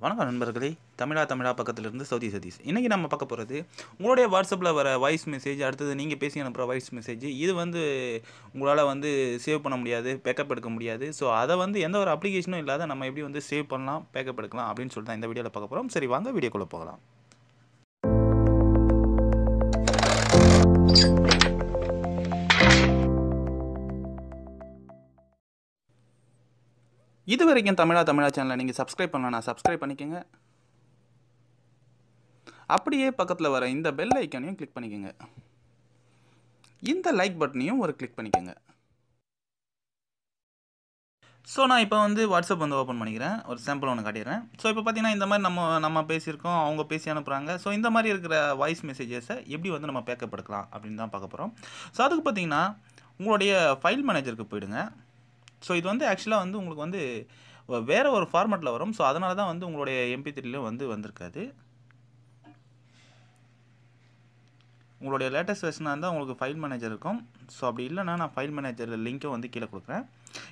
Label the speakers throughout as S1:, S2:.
S1: வணக்கம் நண்பர்களே. தமிழா தமிழா பக்கத்திலிருந்து சௌதி சதீஷ். இன்றைக்கி நம்ம பார்க்க போகிறது உங்களுடைய வாட்ஸ்அப்பில் வர வாய்ஸ் மெசேஜ் அடுத்தது நீங்கள் பேசி அனுப்புகிற வாய்ஸ் மெசேஜ் இது வந்து உங்களால் வந்து சேவ் பண்ண முடியாது பேக்கப் எடுக்க முடியாது. ஸோ அதை வந்து எந்த ஒரு அப்ளிகேஷனும் இல்லாத நம்ம எப்படி வந்து சேவ் பண்ணலாம் பேக்கப் எடுக்கலாம் அப்படின்னு சொல்லிட்டு தான் இந்த வீடியோவில் பார்க்க போகிறோம் சரி வாங்க வீடியோக்குள்ளே போகலாம். இது வரைக்கும் தமிழா தமிழா சேனலை நீங்கள் சப்ஸ்கிரைப் பண்ணலாம் சப்ஸ்கிரைப் பண்ணிக்கோங்க. அப்படியே பக்கத்தில் வர இந்த பெல் ஐக்கானையும் கிளிக் பண்ணிக்கோங்க. இந்த லைக் பட்டனையும் ஒரு கிளிக் பண்ணிக்கோங்க. ஸோ நான் இப்போ வந்து வாட்ஸ்அப் வந்து ஓப்பன் பண்ணிக்கிறேன். ஒரு சாம்பிள் ஒன்று காட்டிடுறேன். ஸோ இப்போ பார்த்தீங்கன்னா இந்த மாதிரி நம்ம நம்ம பேசியிருக்கோம் அவங்க பேசி அனுப்புகிறாங்க ஸோ இந்த மாதிரி இருக்கிற வாய்ஸ் மெசேஜஸை எப்படி வந்து நம்ம பேக்கப் எடுக்கலாம் அப்படின்னு தான் பார்க்க போகிறோம் ஸோ அதுக்கு பார்த்தீங்கன்னா உங்களுடைய ஃபைல் மேனேஜருக்கு போயிடுங்க. ஸோ இது வந்து ஆக்சுவலாக வந்து உங்களுக்கு வந்து வேறு ஒரு ஃபார்மேட்டில் வரும். ஸோ அதனால தான் வந்து உங்களுடைய எம்பி த்ரீலையும் வந்து வந்திருக்காது. உங்களுடைய லேட்டஸ்ட் வெர்ஷனாக இருந்தால் உங்களுக்கு ஃபைல் மேனேஜர் இருக்கும். ஸோ அப்படி இல்லைனா நான் ஃபைல் மேனேஜர் லிங்க்கும் வந்து கீழே கொடுக்குறேன்.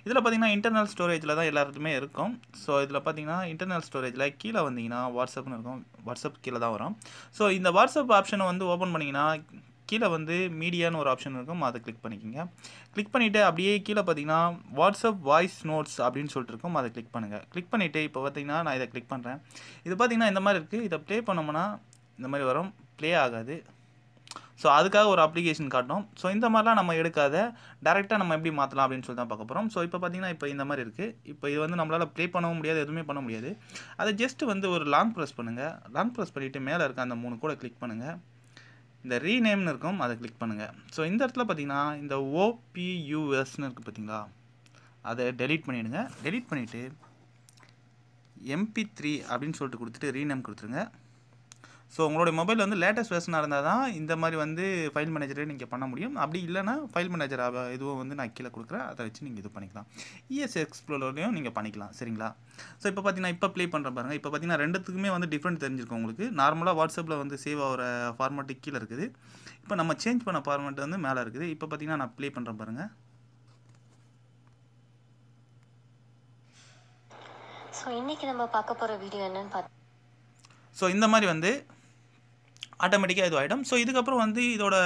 S1: இதில் பார்த்தீங்கன்னா இன்டர்னல் ஸ்டோரேஜில் தான் எல்லாருக்குமே இருக்கும். ஸோ இதில் பார்த்தீங்கன்னா இன்டர்னல் ஸ்டோரேஜில் கீழே வந்தீங்கன்னா வாட்ஸ்அப்னு இருக்கும். வாட்ஸ்அப் கீழே தான் வரும். ஸோ இந்த வாட்ஸ்அப் ஆப்ஷனை வந்து ஓப்பன் பண்ணிங்கன்னா கீழே வந்து மீடியான்னு ஒரு ஆப்ஷன் இருக்கும். அதை கிளிக் பண்ணிக்கோங்க. கிளிக் பண்ணிவிட்டு அப்படியே கீழே பார்த்தீங்கன்னா வாட்ஸ்அப் வாய்ஸ் நோட்ஸ் அப்படின்னு சொல்லிட்டு இருக்கும். அதை கிளிக் பண்ணுங்கள் கிளிக் பண்ணிவிட்டு இப்போ பார்த்தீங்கன்னா நான் இதை கிளிக் பண்ணுறேன் இது பார்த்தீங்கன்னா இந்த மாதிரி இருக்குது இதை ப்ளே பண்ணோம்னா இந்த மாதிரி வரும். ப்ளே ஆகாது. ஸோ அதுக்காக ஒரு அப்ளிகேஷன் காட்டும் ஸோ இந்த மாதிரிலாம் நம்ம எடுக்காத. டேரெக்டாக நம்ம எப்படி மாற்றலாம் அப்படின்னு சொல்லி தான் பார்க்க போகிறோம் ஸோ இப்போ பார்த்தீங்கன்னா இப்போ இந்த மாதிரி இருக்குது இப்போ இது வந்து நம்மளால் ப்ளே பண்ணவும் முடியாது எதுவுமே பண்ண முடியாது. அதை ஜஸ்ட் வந்து ஒரு லாங் ப்ரெஸ் பண்ணுங்கள் லாங் ப்ரெஸ் பண்ணிவிட்டு மேலே இருக்க அந்த மூணு கூட கிளிக் பண்ணுங்கள் இந்த ரீநேம்னு இருக்கும் அதை கிளிக் பண்ணுங்கள் ஸோ இந்த இடத்துல பார்த்தீங்கன்னா இந்த ஓபியூஎஸ்னு இருக்குது பார்த்தீங்களா அதை டெலீட் பண்ணிவிடுங்க டெலீட் பண்ணிவிட்டு எம்பி த்ரீ அப்படின்னு சொல்லிட்டு கொடுத்துட்டு ரீநேம் கொடுத்துருங்க. ஸோ உங்களுடைய மொபைல் வந்து லேட்டஸ்ட் வெர்ஷனாக இருந்தால் தான் இந்த மாதிரி வந்து ஃபைல் மேனேஜரே நீங்கள் பண்ண முடியும். அப்படி இல்லைனா ஃபைல் மேனேஜர் இதுவும் வந்து நான் கீழே கொடுக்குறேன் அதை வச்சு நீங்கள் இது பண்ணிக்கலாம். இஎஸ் எக்ஸ்ப்ளோர்லையும் நீங்கள் பண்ணிக்கலாம் சரிங்களா? ஸோ இப்போ பார்த்தீங்கன்னா இப்போ ப்ளே பண்ணுற பாருங்கள் இப்போ பார்த்தீங்கன்னா ரெண்டுத்துக்குமே வந்து டிஃப்ரெண்ட் தெரிஞ்சிருக்கும் உங்களுக்கு. நார்மலாக வாட்ஸ்அப்பில் வந்து சேவ் ஆகிற ஃபார்மேட்டு கீழே இருக்குது. இப்போ நம்ம சேஞ்ச் பண்ண ஃபார்மேட் வந்து மேலே இருக்குது. இப்போ பார்த்தீங்கன்னா நான் ப்ளே பண்ணுறேன் பாருங்கள்
S2: ஸோ இன்னைக்கு நம்ம பார்க்க போகிற வீடியோ என்னன்னு பார்த்து
S1: ஸோ இந்த மாதிரி வந்து ஆட்டோமேட்டிக்காக இது ஆகிடும் ஸோ இதுக்கப்புறம் வந்து இதோட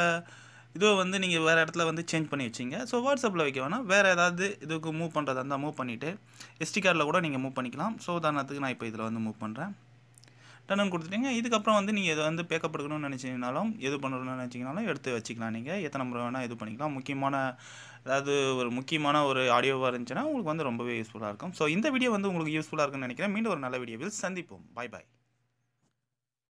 S1: இதுவை வந்து நீங்கள் வேறு இடத்துல வந்து சேஞ்ச் பண்ணி வச்சிங்க. ஸோ வாட்ஸ்அப்பில் வைக்க வேணாம். வேறு ஏதாவது இதுக்கு மூவ் பண்ணுறதா இருந்தால் மூவ் பண்ணிவிட்டு எஸ்டி கார்டில் கூட நீங்கள் மூவ் பண்ணிக்கலாம். ஸோ உதாரணத்துக்கு நான் இப்போ இதில் வந்து மூவ் பண்ணுறேன் டன்னு கொடுத்துட்டீங்க. இதுக்கப்புறம் வந்து நீங்கள் இதை வந்து பேக்கப் எடுக்கணும்னு நினச்சிங்கனாலும் எது பண்ணணும்னு நினச்சிங்கனாலும் எடுத்து வச்சுக்கலாம் நீங்கள் எத்தனை முறை வேணால் இது பண்ணிக்கலாம். முக்கியமான அதாவது ஒரு முக்கியமான ஒரு ஆடியோவாக இருந்துச்சுன்னா உங்களுக்கு வந்து ரொம்பவே யூஸ்ஃபுல்லாக இருக்கும். ஸோ இந்த வீடியோ வந்து உங்களுக்கு யூஸ்ஃபுல்லாக இருக்குன்னு நினைக்கிறேன். மீண்டும் ஒரு நல்ல வீடியோவில் சந்திப்போம். பாய் பாய்